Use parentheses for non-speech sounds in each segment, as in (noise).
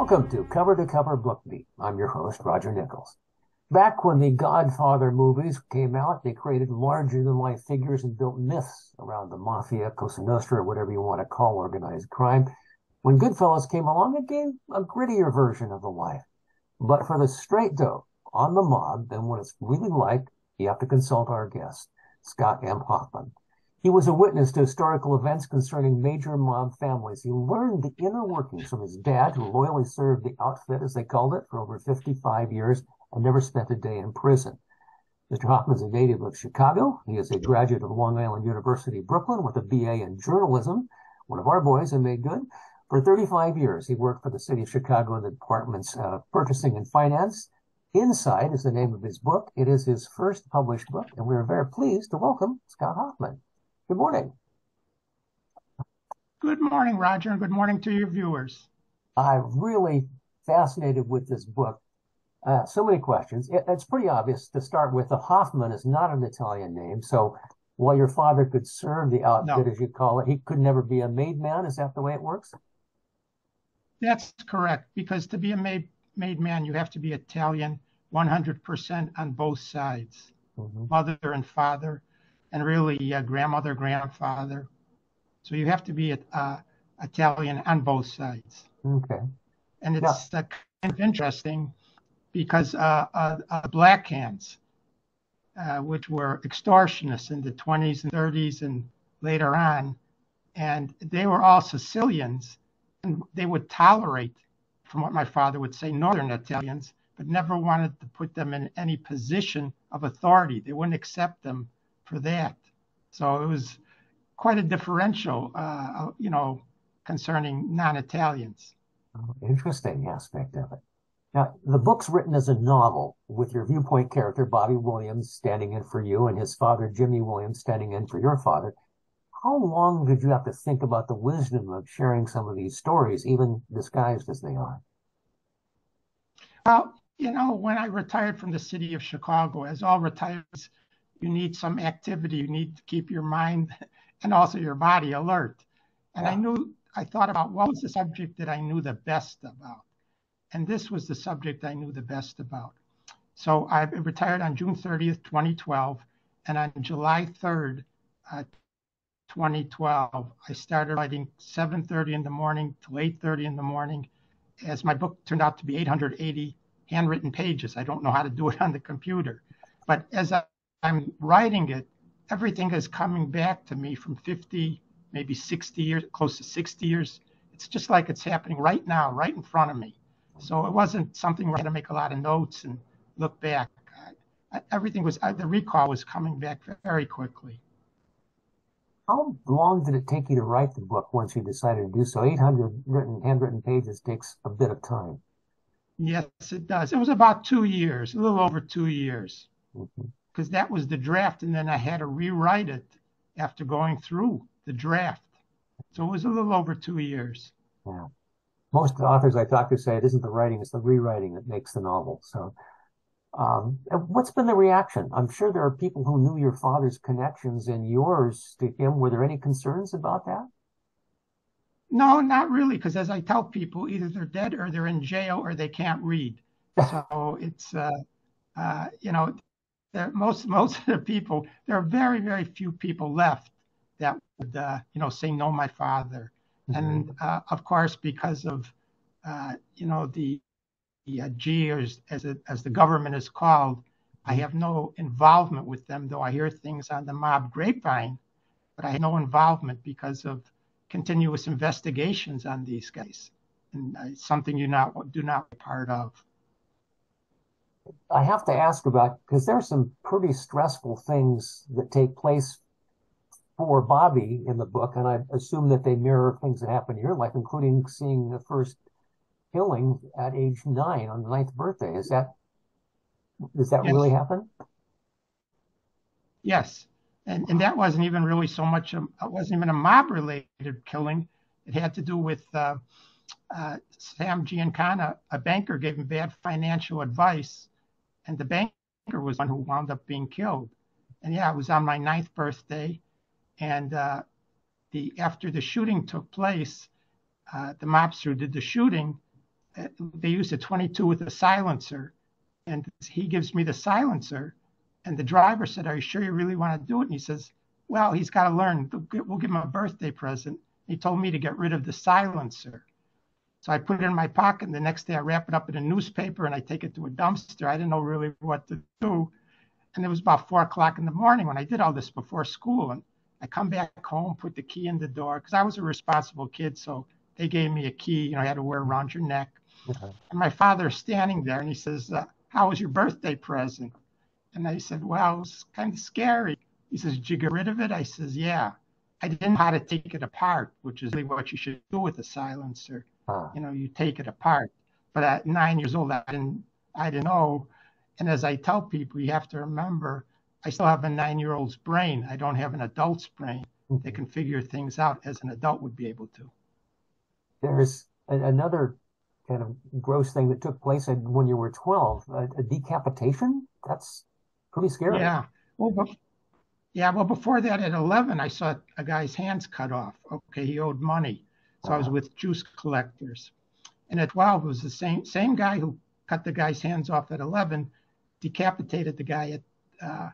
Welcome to Cover to Cover Book Beat. I'm your host, Roger Nichols. Back when the Godfather movies came out, they created larger than life figures and built myths around the mafia, Cosa Nostra, or whatever you want to call organized crime. When Goodfellas came along, it gave a grittier version of the life. But for the straight dough on the mob and what it's really like, you have to consult our guest, Scott M. Hoffman. He was a witness to historical events concerning major mob families. He learned the inner workings from his dad, who loyally served the outfit, as they called it, for over 55 years and never spent a day in prison. Mr. Hoffman is a native of Chicago. He is a graduate of Long Island University, Brooklyn, with a BA in journalism, one of our boys and made good. For 35 years, he worked for the city of Chicago in the departments of purchasing and finance. Inside is the name of his book. It is his first published book, and we are very pleased to welcome Scott Hoffman. Good morning. Good morning, Roger, and good morning to your viewers. I'm really fascinated with this book. Uh, so many questions. It, it's pretty obvious to start with. The Hoffman is not an Italian name, so while your father could serve the outfit, no. as you call it, he could never be a made man. Is that the way it works? That's correct. Because to be a made made man, you have to be Italian, 100% on both sides, mm-hmm. mother and father, and really uh, grandmother, grandfather. So you have to be uh, Italian on both sides. Okay. And it's yeah. kind of interesting because uh, uh, uh, black hands, uh, which were extortionists in the 20s and 30s and later on, and they were all Sicilians, and they would tolerate, from what my father would say, Northern Italians, but never wanted to put them in any position of authority. They wouldn't accept them for that. So it was quite a differential, uh, you know, concerning non-Italians. Oh, interesting aspect of it. Now, the book's written as a novel with your viewpoint character, Bobby Williams, standing in for you and his father, Jimmy Williams, standing in for your father. How long did you have to think about the wisdom of sharing some of these stories, even disguised as they are? Well, you know, when I retired from the city of Chicago, as all retirees, you need some activity. You need to keep your mind (laughs) and also your body alert. And I knew, I thought about what was the subject that I knew the best about and this was the subject I knew the best about. So I retired on June 30th, 2012, and on July 3rd, uh, 2012, I started writing 7:30 in the morning till 8:30 in the morning. As my book turned out to be 880 handwritten pages, I don't know how to do it on the computer, but as I, I'm writing it, everything is coming back to me from 50, maybe 60 years, close to 60 years. It's just like it's happening right now, right in front of me. So it wasn't something where I had to make a lot of notes and look back. I, everything was, I, the recall was coming back very quickly. How long did it take you to write the book once you decided to do so? 800 written, handwritten pages takes a bit of time. Yes, it does. It was about two years, a little over two years, mm-hmm. Because that was the draft, and then I had to rewrite it after going through the draft. So it was a little over two years. Yeah most authors I talk to say it isn't the writing, it's the rewriting that makes the novel. So, um, what's been the reaction? I'm sure there are people who knew your father's connections and yours to him. Were there any concerns about that? No, not really, because as I tell people, either they're dead or they're in jail or they can't read. (laughs) so it's, uh, uh, you know, most most of the people, there are very very few people left that would, uh, you know, say no, my father. Mm-hmm. And uh, of course, because of uh, you know the, the uh, G, or as, as, it, as the government is called, I have no involvement with them, though I hear things on the mob grapevine, but I have no involvement because of continuous investigations on these guys, and uh, something you not do not be part of. I have to ask about because there's some pretty stressful things that take place for Bobby in the book, and I assume that they mirror things that happen in your life, including seeing the first killing at age nine on the ninth birthday. Is that does that yes. really happen? Yes, and and that wasn't even really so much. A, it wasn't even a mob-related killing. It had to do with uh, uh, Sam Giancana. A banker gave him bad financial advice, and the banker was the one who wound up being killed. And yeah, it was on my ninth birthday and uh, the after the shooting took place, uh, the mobster who did the shooting they used a 22 with a silencer, and he gives me the silencer, and the driver said, "Are you sure you really want to do it?" And he says, "Well, he's got to learn. We'll give him a birthday present." He told me to get rid of the silencer. So I put it in my pocket. And the next day, I wrap it up in a newspaper and I take it to a dumpster. I didn't know really what to do. And it was about four o'clock in the morning when I did all this before school. And I come back home, put the key in the door because I was a responsible kid. So they gave me a key. You know, I had to wear around your neck. Okay. And my father's standing there and he says, uh, How was your birthday present? And I said, Well, it was kind of scary. He says, Did you get rid of it? I says, Yeah. I didn't know how to take it apart, which is really what you should do with a silencer. You know, you take it apart. But at nine years old, I didn't, I didn't know. And as I tell people, you have to remember, I still have a nine-year-old's brain. I don't have an adult's brain mm-hmm. that can figure things out as an adult would be able to. There's another kind of gross thing that took place when you were 12, a, a decapitation. That's pretty scary. Yeah. Well, but, yeah. Well, before that, at 11, I saw a guy's hands cut off. Okay, he owed money. So I was with juice collectors. And at 12, it was the same same guy who cut the guy's hands off at 11, decapitated the guy at uh,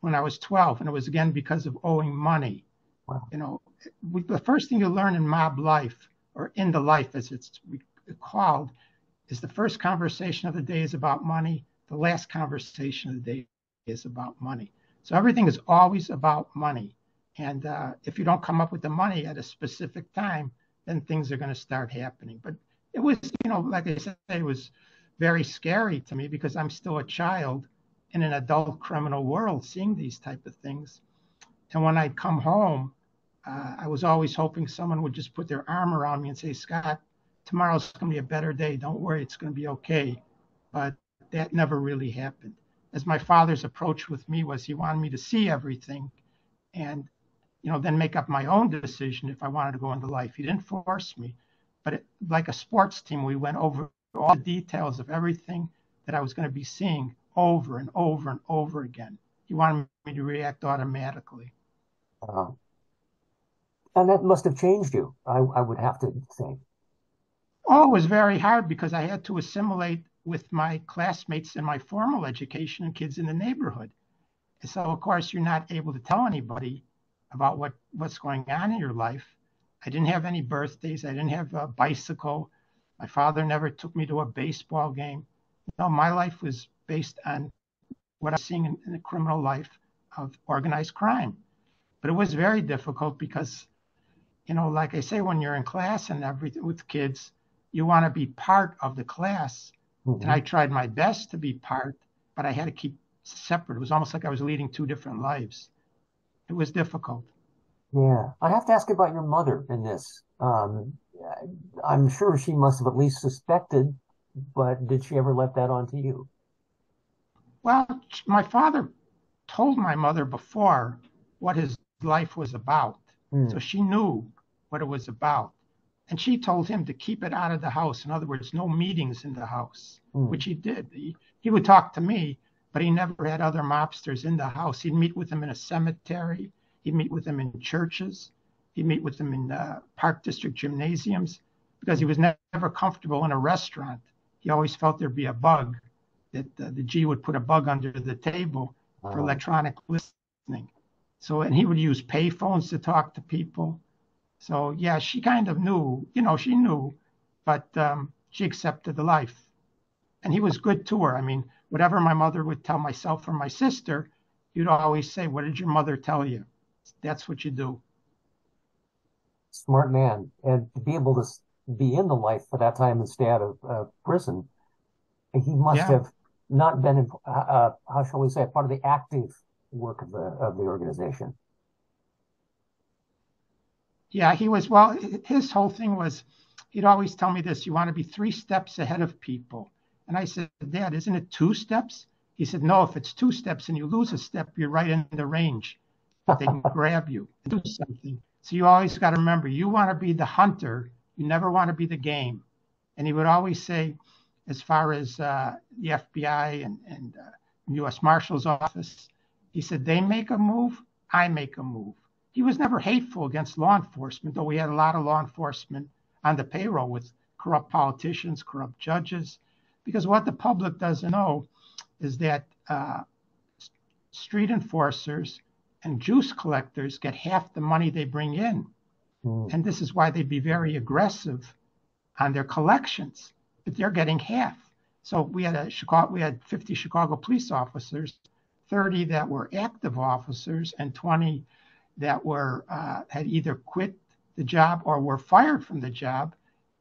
when I was 12, and it was again because of owing money. Wow. You know, the first thing you learn in mob life, or in the life as it's called, is the first conversation of the day is about money. The last conversation of the day is about money. So everything is always about money. And uh, if you don't come up with the money at a specific time, then things are going to start happening. But it was, you know, like I said, it was very scary to me because I'm still a child in an adult criminal world seeing these type of things. And when I'd come home, uh, I was always hoping someone would just put their arm around me and say, Scott, tomorrow's going to be a better day. Don't worry, it's going to be okay. But that never really happened. As my father's approach with me was, he wanted me to see everything and you know, then make up my own decision if I wanted to go into life. He didn't force me, but it, like a sports team, we went over all the details of everything that I was going to be seeing over and over and over again. He wanted me to react automatically. Uh, and that must have changed you, I, I would have to think. Oh, it was very hard because I had to assimilate with my classmates in my formal education and kids in the neighborhood. So, of course, you're not able to tell anybody about what what's going on in your life. I didn't have any birthdays. I didn't have a bicycle. My father never took me to a baseball game. No, my life was based on what I'm seeing in, in the criminal life of organized crime. But it was very difficult because, you know, like I say, when you're in class and everything with kids, you want to be part of the class. Mm-hmm. And I tried my best to be part, but I had to keep separate. It was almost like I was leading two different lives it was difficult. Yeah, I have to ask about your mother in this. Um, I'm sure she must have at least suspected, but did she ever let that on to you? Well, my father told my mother before what his life was about, mm. so she knew what it was about. And she told him to keep it out of the house. In other words, no meetings in the house, mm. which he did. He, he would talk to me, but he never had other mobsters in the house. He'd meet with them in a cemetery. He'd meet with them in churches. He'd meet with them in uh, park district gymnasiums because he was never comfortable in a restaurant. He always felt there'd be a bug, that uh, the G would put a bug under the table for uh-huh. electronic listening. So, and he would use payphones to talk to people. So, yeah, she kind of knew, you know, she knew, but um, she accepted the life. And he was good to her. I mean, whatever my mother would tell myself or my sister, you'd always say, What did your mother tell you? That's what you do. Smart man. And to be able to be in the life for that time instead of uh, prison, he must yeah. have not been, in, uh, uh, how shall we say, part of the active work of the, of the organization. Yeah, he was, well, his whole thing was, he'd always tell me this you want to be three steps ahead of people. And I said, Dad, isn't it two steps? He said, No, if it's two steps and you lose a step, you're right in the range. They can (laughs) grab you and do something. So you always got to remember, you want to be the hunter. You never want to be the game. And he would always say, as far as uh, the FBI and, and uh, U.S. Marshal's office, he said, they make a move, I make a move. He was never hateful against law enforcement, though we had a lot of law enforcement on the payroll with corrupt politicians, corrupt judges, because what the public doesn't know is that uh, street enforcers and juice collectors get half the money they bring in. Mm. And this is why they'd be very aggressive on their collections, but they're getting half. So we had a Chicago, we had 50 Chicago police officers, 30 that were active officers, and 20 that were uh, had either quit the job or were fired from the job.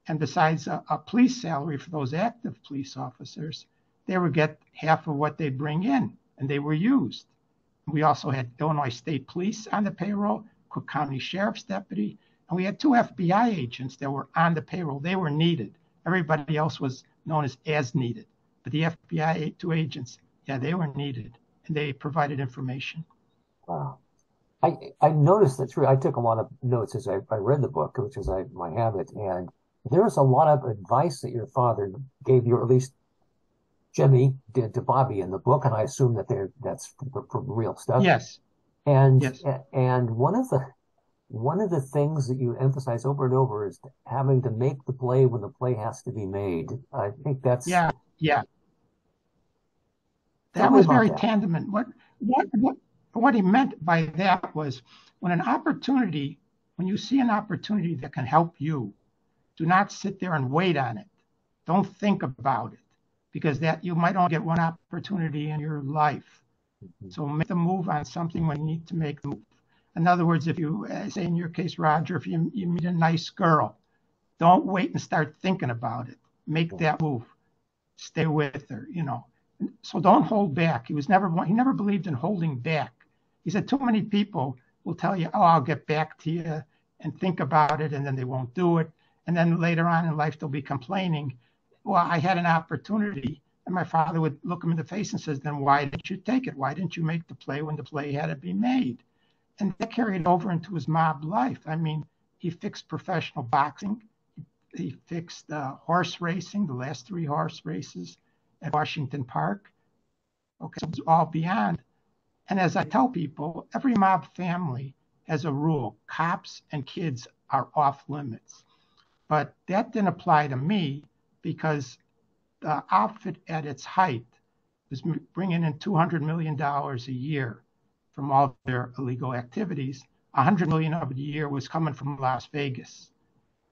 And besides a, a police salary for those active police officers, they would get half of what they bring in, and they were used. We also had Illinois State Police on the payroll, Cook County Sheriff's Deputy, and we had two FBI agents that were on the payroll. They were needed. Everybody else was known as as needed. But the FBI two agents, yeah, they were needed and they provided information. Wow. I, I noticed that through, I took a lot of notes as I, I read the book, which is I, my habit. And there's a lot of advice that your father gave you, or at least Jimmy did to Bobby in the book. And I assume that they're, that's for, for real stuff. Yes. And, yes. and one of the, one of the things that you emphasize over and over is having to make the play when the play has to be made. I think that's yeah, yeah. That was very that. tantamount. What what what what he meant by that was when an opportunity, when you see an opportunity that can help you, do not sit there and wait on it. Don't think about it because that you might only get one opportunity in your life. Mm-hmm. So make the move on something when you need to make the move. In other words, if you say in your case, Roger, if you, you meet a nice girl, don't wait and start thinking about it. Make that move. Stay with her, you know. So don't hold back. He was never he never believed in holding back. He said too many people will tell you, "Oh, I'll get back to you," and think about it, and then they won't do it. And then later on in life, they'll be complaining, "Well, I had an opportunity." And my father would look him in the face and says, "Then why didn't you take it? Why didn't you make the play when the play had to be made?" and that carried over into his mob life. I mean, he fixed professional boxing, he fixed uh, horse racing, the last three horse races at Washington Park. Okay, so it's all beyond. And as I tell people, every mob family has a rule: cops and kids are off limits. But that didn't apply to me because the outfit at its height was bringing in $200 million a year from all their illegal activities. 100 million of the year was coming from Las Vegas.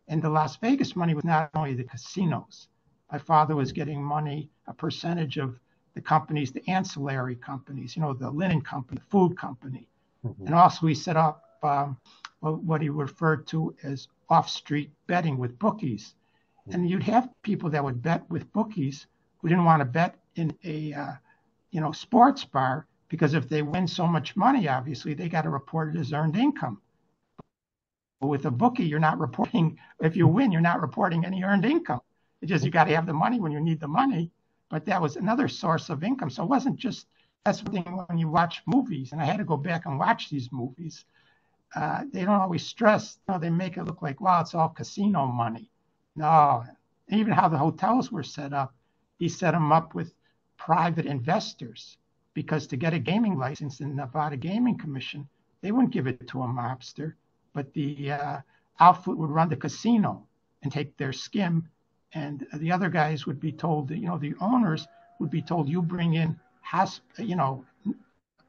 And the Las Vegas money was not only the casinos. My father was getting money, a percentage of the companies, the ancillary companies, you know, the linen company, the food company. Mm-hmm. And also he set up um, what he referred to as off-street betting with bookies. Mm-hmm. And you'd have people that would bet with bookies who didn't want to bet in a, uh, you know, sports bar because if they win so much money, obviously they got to report it as earned income. But with a bookie, you're not reporting. If you win, you're not reporting any earned income. It's just you got to have the money when you need the money. But that was another source of income. So it wasn't just that's the thing when you watch movies, and I had to go back and watch these movies. Uh, they don't always stress. You know, they make it look like wow, it's all casino money. No, even how the hotels were set up, he set them up with private investors because to get a gaming license in Nevada Gaming Commission, they wouldn't give it to a mobster, but the uh, outfit would run the casino and take their skim, and the other guys would be told you know the owners would be told you bring in has you know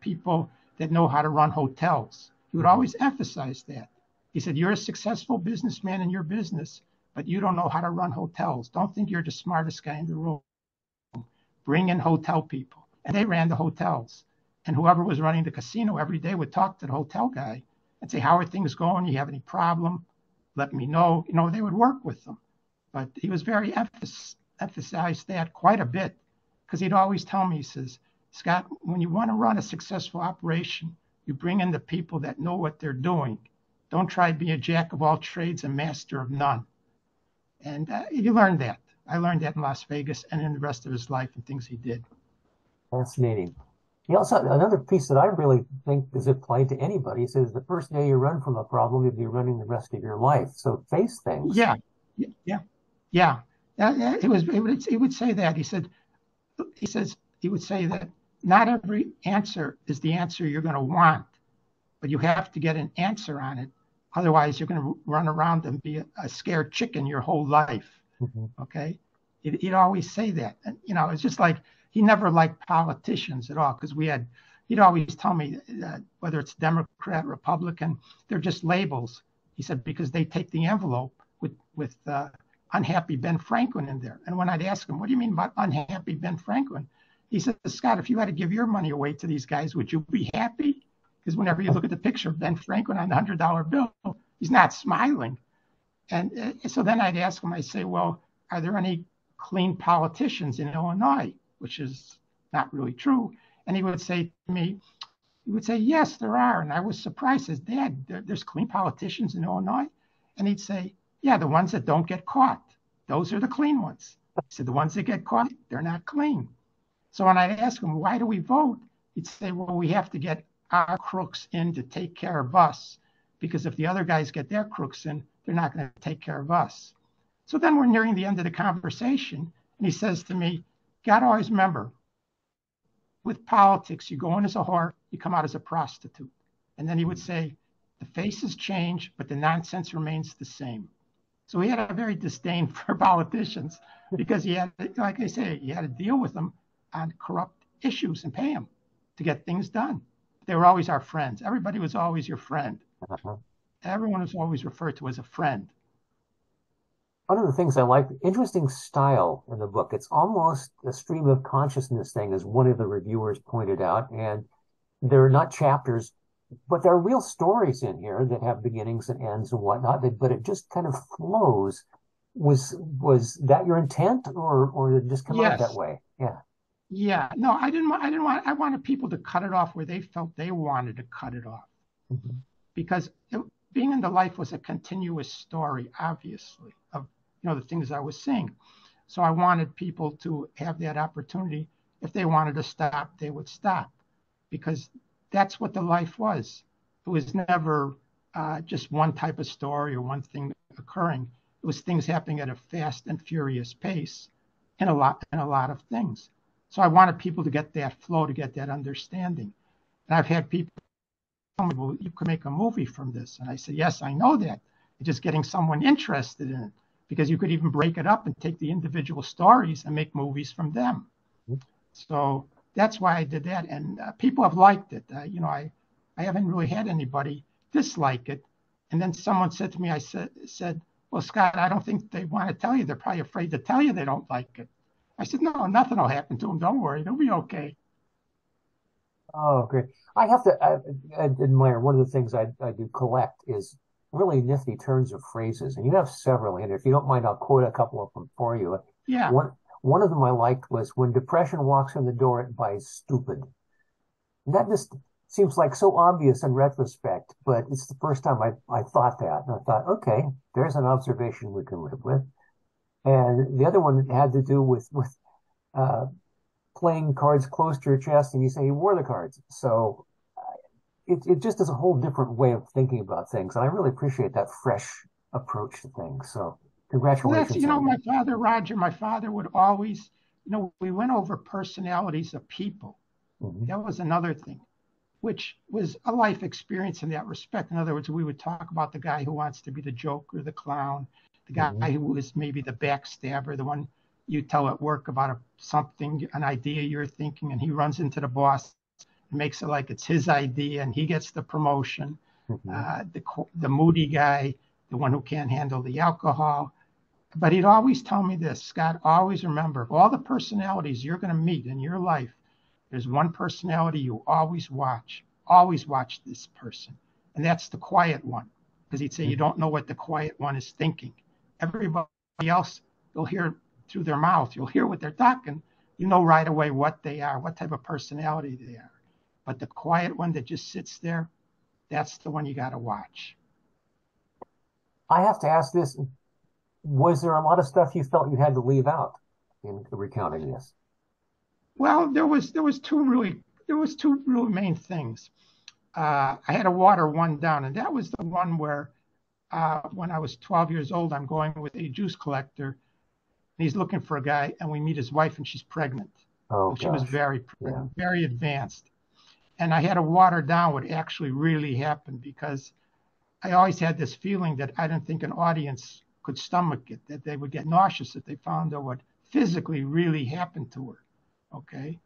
people that know how to run hotels. He would always emphasize that. He said, "You're a successful businessman in your business, but you don't know how to run hotels. Don't think you're the smartest guy in the room. Bring in hotel people." and they ran the hotels. And whoever was running the casino every day would talk to the hotel guy and say, How are things going? You have any problem? Let me know. You know, they would work with them. But he was very emphasized that quite a bit because he'd always tell me, he says, Scott, when you want to run a successful operation, you bring in the people that know what they're doing. Don't try to be a jack of all trades and master of none. And uh, you learned that. I learned that in Las Vegas and in the rest of his life and things he did. Fascinating. He also another piece that I really think is applied to anybody says the first day you run from a problem, you'll be running the rest of your life. So face things. Yeah, yeah, yeah. yeah. It was. It would. He would say that. He said. He says. He would say that not every answer is the answer you're going to want, but you have to get an answer on it. Otherwise, you're going to run around and be a, a scared chicken your whole life. Mm-hmm. Okay. He'd, he'd, always say that. And, you know, it's just like he never liked politicians at all because we had, he'd always tell me that whether it's Democrat, Republican, they're just labels. He said, because they take the envelope with, with, uh, unhappy Ben Franklin in there. And when I'd ask him, what do you mean by unhappy Ben Franklin? He said, Scott, if you had to give your money away to these guys, would you be happy? Because whenever you look at the picture of Ben Franklin on the hundred dollar bill, he's not smiling. And uh, so then I'd ask him, I say, well, are there any clean politicians in Illinois? Which is not really true. And he would say to me, he would say, yes, there are. And I was surprised. Says, Dad, there's clean politicians in Illinois. And he'd say, yeah, the ones that don't get caught. Those are the clean ones. He said, the ones that get caught, they're not clean. So when I'd ask him, why do we vote? He'd say, well, we have to get our crooks in to take care of us. Because if the other guys get their crooks in, they're not going to take care of us. So then we're nearing the end of the conversation. And he says to me, got to always remember, with politics, you go in as a whore, you come out as a prostitute. And then he would say, the faces change, but the nonsense remains the same. So he had a very disdain (laughs) for politicians because he had, like I say, he had to deal with them on corrupt issues and pay them to get things done. They were always our friends. Everybody was always your friend. Uh-huh. Everyone was always referred to as a friend. One of the things I like, interesting style in the book. It's almost a stream of consciousness thing, as one of the reviewers pointed out. And there are not chapters, but there are real stories in here that have beginnings and ends and whatnot. But it just kind of flows. Was was that your intent, or or did it just come yes. out that way? Yeah. Yeah, no, I didn't. Want, I didn't want. I wanted people to cut it off where they felt they wanted to cut it off, mm-hmm. because it, being in the life was a continuous story, obviously, of you know the things I was seeing. So I wanted people to have that opportunity. If they wanted to stop, they would stop, because that's what the life was. It was never uh, just one type of story or one thing occurring. It was things happening at a fast and furious pace, in a lot in a lot of things. So I wanted people to get that flow, to get that understanding. And I've had people tell me, well, you could make a movie from this. And I said, yes, I know that. It's just getting someone interested in it because you could even break it up and take the individual stories and make movies from them. Mm-hmm. So that's why I did that. And uh, people have liked it. Uh, you know, I, I haven't really had anybody dislike it. And then someone said to me, I said, said, well, Scott, I don't think they want to tell you. They're probably afraid to tell you they don't like it. I said, no, nothing will happen to him. Don't worry. They'll be okay. Oh, great. I have to I, I admire one of the things I, I do collect is really nifty turns of phrases. And you have several And If you don't mind, I'll quote a couple of them for you. Yeah. One, one of them I liked was when depression walks in the door, it buys stupid. And that just seems like so obvious in retrospect, but it's the first time I, I thought that. And I thought, okay, there's an observation we can live with and the other one had to do with with uh, playing cards close to your chest, and you say you wore the cards. So it it just is a whole different way of thinking about things, and I really appreciate that fresh approach to things. So congratulations! Well, you know, my father Roger, my father would always, you know, we went over personalities of people. Mm-hmm. That was another thing which was a life experience in that respect. In other words, we would talk about the guy who wants to be the joker, the clown, the guy mm-hmm. who was maybe the backstabber, the one you tell at work about a, something, an idea you're thinking, and he runs into the boss and makes it like it's his idea, and he gets the promotion. Mm-hmm. Uh, the the moody guy, the one who can't handle the alcohol. But he'd always tell me this, Scott. Always remember, of all the personalities you're going to meet in your life, there's one personality you always watch. Always watch this person, and that's the quiet one, because he'd say you mm-hmm. don't know what the quiet one is thinking everybody else, you'll hear through their mouth, you'll hear what they're talking. You know right away what they are, what type of personality they are. But the quiet one that just sits there, that's the one you got to watch. I have to ask this was there a lot of stuff you felt you had to leave out in recounting this? Well, there was there was two really there was two really main things. Uh, I had to water one down, and that was the one where uh, when I was 12 years old, I'm going with a juice collector, and he's looking for a guy, and we meet his wife, and she's pregnant. Oh, she was very, yeah. very advanced, and I had to water down what actually really happened because I always had this feeling that I didn't think an audience could stomach it, that they would get nauseous, that they found out what physically really happened to her. Okay.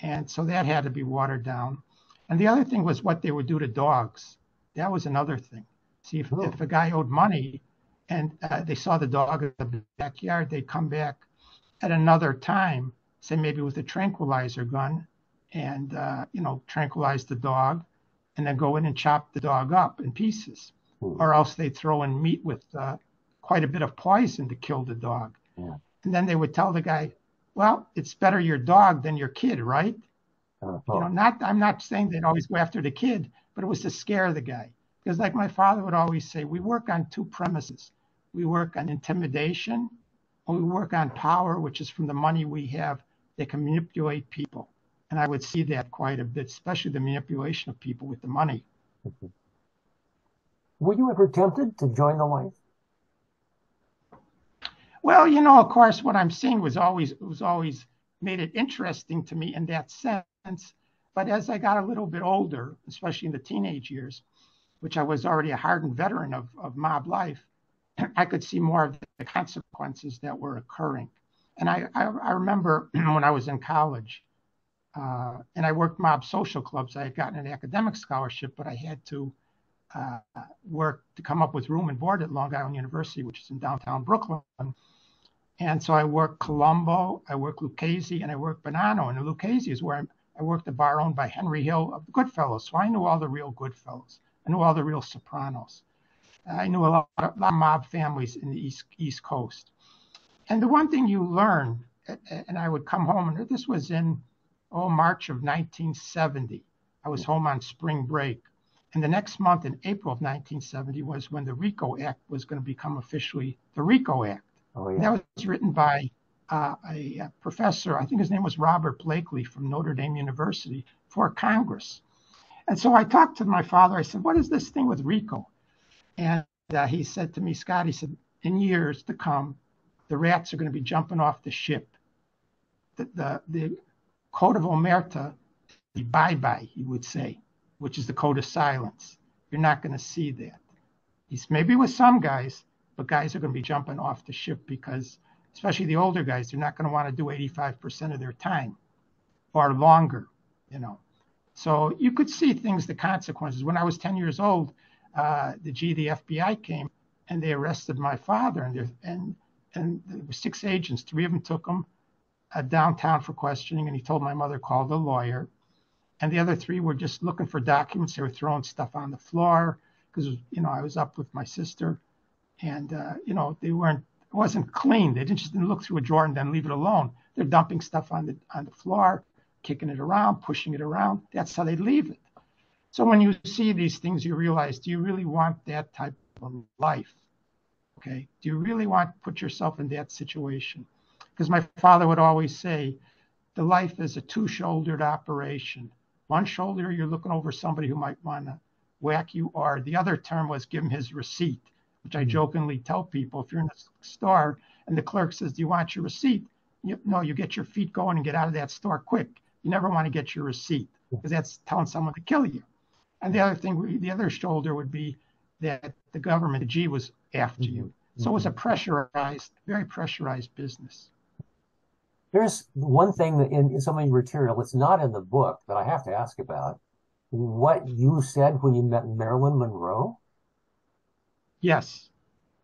And so that had to be watered down. And the other thing was what they would do to dogs. That was another thing. See, if, oh. if a guy owed money and uh, they saw the dog in the backyard, they'd come back at another time, say maybe with a tranquilizer gun, and uh, you know tranquilize the dog, and then go in and chop the dog up in pieces, hmm. or else they'd throw in meat with uh, quite a bit of poison to kill the dog. Yeah. And then they would tell the guy, "Well, it's better your dog than your kid, right?" Uh-huh. You know, not I'm not saying they'd always go after the kid, but it was to scare the guy. Because like my father would always say, we work on two premises. We work on intimidation and we work on power, which is from the money we have that can manipulate people. And I would see that quite a bit, especially the manipulation of people with the money. Mm-hmm. Were you ever tempted to join the life? Well, you know, of course, what I'm seeing was always was always made it interesting to me in that sense. But as I got a little bit older, especially in the teenage years, which I was already a hardened veteran of, of mob life, (clears throat) I could see more of the consequences that were occurring. And I, I, I remember (clears throat) when I was in college, uh, and I worked mob social clubs. I had gotten an academic scholarship, but I had to uh, work to come up with room and board at Long Island University, which is in downtown Brooklyn. And so I worked Colombo, I worked Lucchese, and I worked Bonanno. And Lucchese is where I, I worked the bar owned by Henry Hill of the Goodfellas. So I knew all the real Goodfellas. I knew all the real Sopranos. I knew a lot, a lot of mob families in the East, East Coast. And the one thing you learn, and I would come home, and this was in oh March of 1970. I was home on spring break. And the next month, in April of 1970, was when the RICO Act was going to become officially the RICO Act. Oh, yeah. That was written by uh, a, a, professor, I think his name was Robert Blakey from Notre Dame University, for Congress. And so I talked to my father. I said, What is this thing with RICO? And uh, he said to me, Scott, he said, In years to come, the rats are going to be jumping off the ship. The, the, the code of omerta, the bye bye, he would say, which is the code of silence. You're not going to see that. He's maybe with some guys, but guys are going to be jumping off the ship because, especially the older guys, they're not going to want to do 85% of their time or longer, you know. So you could see things, the consequences. When I was 10 years old, uh, the G, the FBI came and they arrested my father, and and and there were six agents. Three of them took him uh, downtown for questioning, and he told my mother call the lawyer, and the other three were just looking for documents. They were throwing stuff on the floor because you know I was up with my sister, and uh, you know they weren't it wasn't clean. They didn't just didn't look through a drawer and then leave it alone. They're dumping stuff on the on the floor kicking it around, pushing it around. That's how they leave it. So when you see these things, you realize, do you really want that type of life? Okay. Do you really want to put yourself in that situation? Because my father would always say, the life is a two-shouldered operation. One shoulder, you're looking over somebody who might want to whack you, or the other term was give him his receipt, which I mm-hmm. jokingly tell people. If you're in the store and the clerk says, "Do you want your receipt?" You, no, you get your feet going and get out of that store quick. You never want to get your receipt because that's telling someone to kill you. And the other thing, the other shoulder would be that the government, the G, was after mm-hmm. you. So it was a mm-hmm. pressurized, very pressurized business. There's one thing in, in some of your material, it's not in the book, that I have to ask about. What you said when you met Marilyn Monroe? Yes.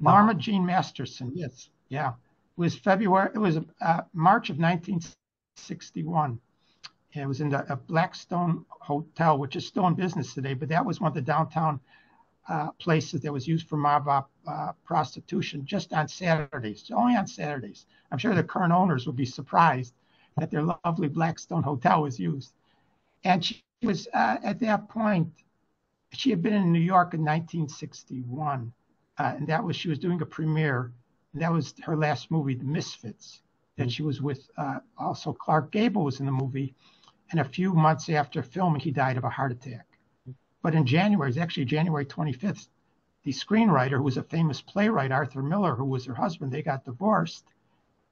Norma wow. Jean Masterson. Yes. Yeah. It was February, it was uh, March of 1961. It was in the Blackstone Hotel, which is still in business today, but that was one of the downtown uh, places that was used for mob uh, prostitution just on Saturdays, only on Saturdays. I'm sure the current owners would be surprised that their lovely Blackstone Hotel was used. And she was uh, at that point, she had been in New York in 1961, uh, and that was she was doing a premiere. And that was her last movie, The Misfits, that she was with. Uh, also, Clark Gable was in the movie and a few months after filming, he died of a heart attack. But in January, it's actually January 25th, the screenwriter, who was a famous playwright, Arthur Miller, who was her husband, they got divorced.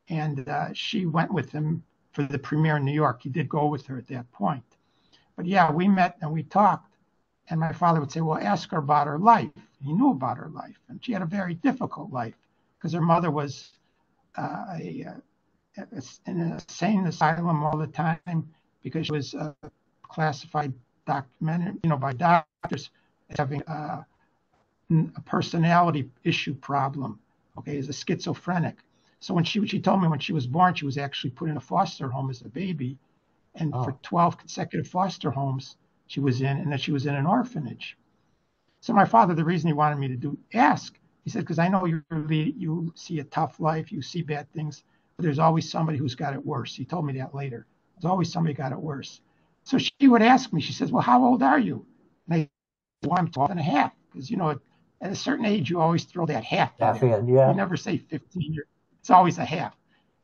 And uh, she went with him for the premiere in New York. He did go with her at that point. But yeah, we met and we talked. And my father would say, Well, ask her about her life. He knew about her life. And she had a very difficult life because her mother was uh, a, a, in an insane asylum all the time because she was uh, classified documented, you know, by doctors as having uh, a personality issue problem. Okay, as a schizophrenic. So when she she told me when she was born, she was actually put in a foster home as a baby, and oh. for 12 consecutive foster homes she was in, and that she was in an orphanage. So my father, the reason he wanted me to do ask, he said, because I know you you see a tough life, you see bad things, but there's always somebody who's got it worse. He told me that later. There's always somebody got it worse. So she would ask me, she says, well, how old are you? And I said, well, I'm 12 and a half. Because, you know, at, at, a certain age, you always throw that half. Half in, yeah. You never say 15 years. It's always a half.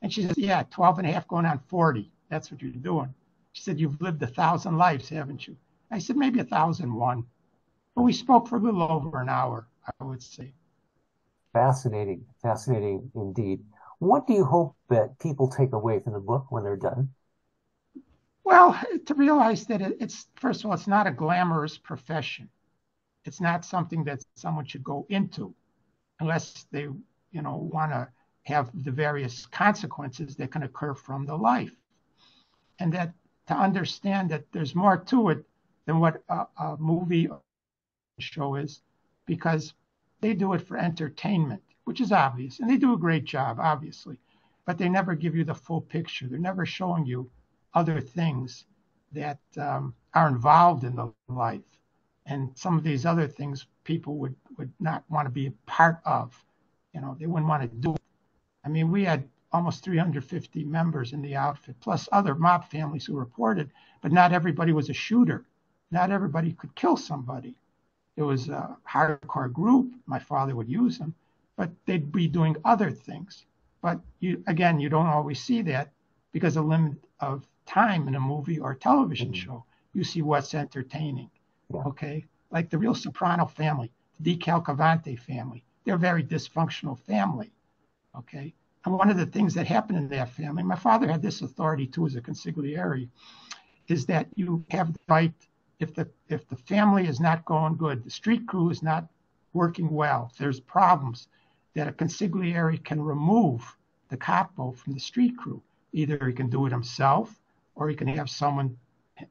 And she says, yeah, 12 and a half going on 40. That's what you're doing. She said, you've lived a thousand lives, haven't you? I said, maybe a thousand one. But we spoke for a little over an hour, I would say. Fascinating, fascinating indeed. What do you hope that people take away from the book when they're done? Well, to realize that it's, first of all, it's not a glamorous profession. It's not something that someone should go into unless they, you know, want to have the various consequences that can occur from the life. And that to understand that there's more to it than what a, a movie show is, because they do it for entertainment, which is obvious. And they do a great job, obviously, but they never give you the full picture. They're never showing you other things that um, are involved in the life. And some of these other things people would, would not want to be a part of. You know, they wouldn't want to do it. I mean, we had almost 350 members in the outfit, plus other mob families who reported, but not everybody was a shooter. Not everybody could kill somebody. It was a hardcore group. My father would use them, but they'd be doing other things. But you, again, you don't always see that because of limit of time in a movie or television mm-hmm. show. You see what's entertaining. Yeah. Okay. Like the real Soprano family, the DeCavalcante family. They're a very dysfunctional family. Okay. And one of the things that happened in that family, my father had this authority too as a consigliere, is that you have the right if the if the family is not going good, the street crew is not working well, if there's problems, that a consigliere can remove the capo from the street crew. Either he can do it himself or you can have someone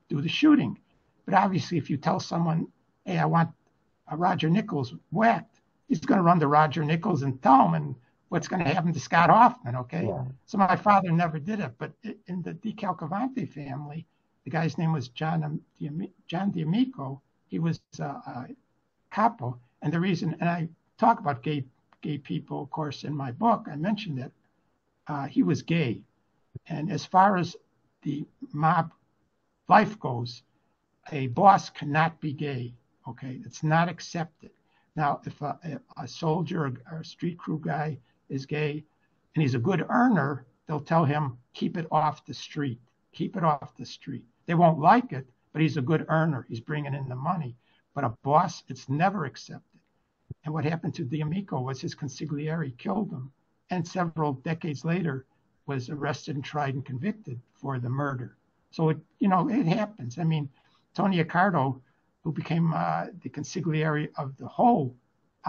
do the shooting. But obviously, if you tell someone, hey, I want a Roger Nichols whacked, he's going to run to Roger Nichols and tell him, and what's going to happen to Scott Hoffman, okay? Yeah. So my father never did it. But in the DeCavalcante family, the guy's name was John, John D'Amico. He was a, a capo. And the reason, and I talk about gay, gay people, of course, in my book, I mentioned that uh, he was gay. And as far as the mob life goes, a boss cannot be gay. Okay, it's not accepted. Now, if a, a soldier or a street crew guy is gay and he's a good earner, they'll tell him keep it off the street. Keep it off the street. They won't like it, but he's a good earner. He's bringing in the money. But a boss, it's never accepted. And what happened to D'Amico was his consigliere killed him, and several decades later was arrested and tried and convicted for the murder. So it, you know, it happens. I mean, Tony Accardo, who became uh, the consigliere of the whole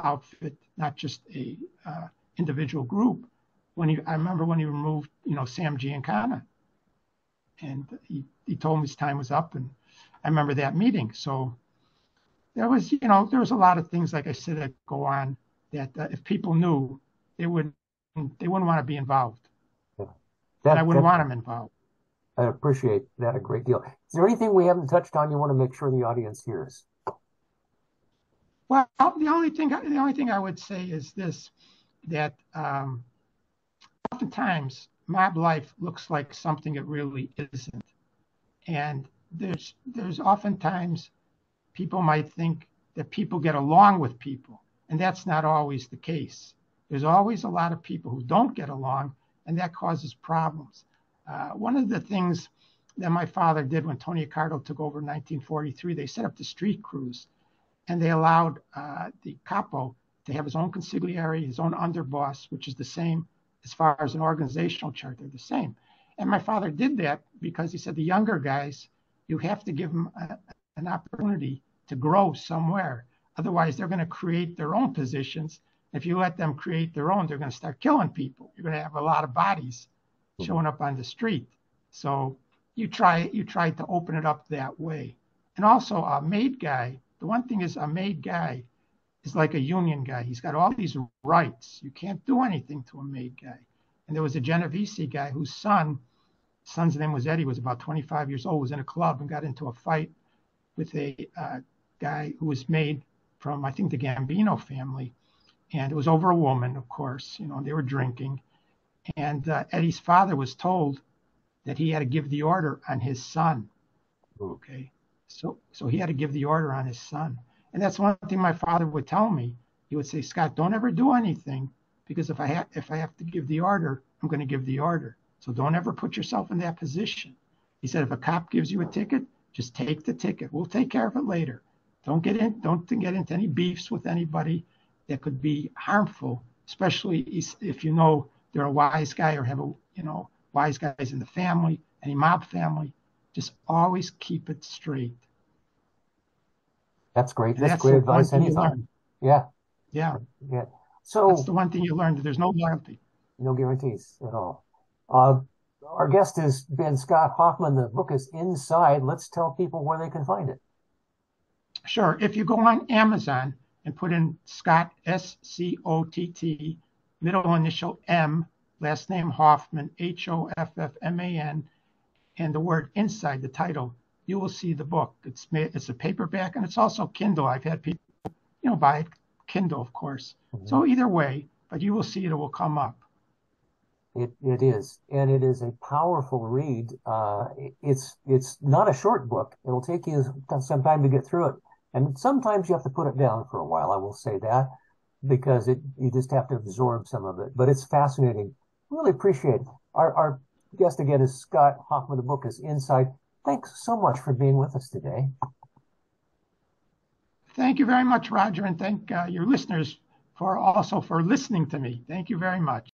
outfit, not just a uh, individual group. When he, I remember when he removed, you know, Sam Giancana, and he, he told me his time was up, and I remember that meeting. So there was, you know, there was a lot of things, like I said, that go on that uh, if people knew, they wouldn't, they wouldn't want to be involved. That, I wouldn't want them involved. I appreciate that a great deal. Is there anything we haven't touched on you want to make sure the audience hears? Well, the only thing the only thing I would say is this: that um, oftentimes mob life looks like something it really isn't, and there's there's oftentimes people might think that people get along with people, and that's not always the case. There's always a lot of people who don't get along and that causes problems. Uh, one of the things that my father did when Tony Accardo took over in 1943, they set up the street crews, and they allowed uh, the capo to have his own consigliere, his own underboss, which is the same as far as an organizational chart. They're the same. And my father did that because he said the younger guys, you have to give them a, an opportunity to grow somewhere. Otherwise, they're going to create their own positions If you let them create their own, they're going to start killing people. You're going to have a lot of bodies showing up on the street. So you try you try to open it up that way. And also a made guy. The one thing is a made guy is like a union guy. He's got all these rights. You can't do anything to a made guy. And there was a Genovese guy whose son, son's name was Eddie, was about 25 years old, was in a club and got into a fight with a uh, guy who was made from, I think, the Gambino family. And it was over a woman, of course, you know, they were drinking. And uh, Eddie's father was told that he had to give the order on his son. Okay. So, so he had to give the order on his son. And that's one thing my father would tell me. He would say, Scott, don't ever do anything because if I have if I have to give the order, I'm going to give the order. So don't ever put yourself in that position. He said, if a cop gives you a ticket, just take the ticket. We'll take care of it later. Don't get in. Don't get into any beefs with anybody that could be harmful, especially if you know they're a wise guy or have a you know wise guys in the family, any mob family. Just always keep it straight. That's great. That's, that's great advice. Anytime. Yeah. Yeah. Yeah. So that's the one thing you learned. There's no loyalty. No guarantees at all. Uh, our guest is Ben Scott Hoffman. The book is Inside. Let's tell people where they can find it. Sure. If you go on Amazon and put in Scott S C O T T, middle initial M, last name Hoffman H O F F M A N, and the word inside the title, you will see the book. It's made, it's a paperback and it's also Kindle. I've had people, you know, buy Kindle, of course. Mm-hmm. So either way, but you will see it, it will come up. It it is, and it is a powerful read. Uh, it's it's not a short book. It'll take you some time to get through it, and sometimes you have to put it down for a while. I will say that because it you just have to absorb some of it. But it's fascinating. Really appreciate it. Our our guest again is Scott Hoffman. The book is Inside. Thanks so much for being with us today. Thank you very much, Roger, and thank uh, your listeners for also for listening to me. Thank you very much.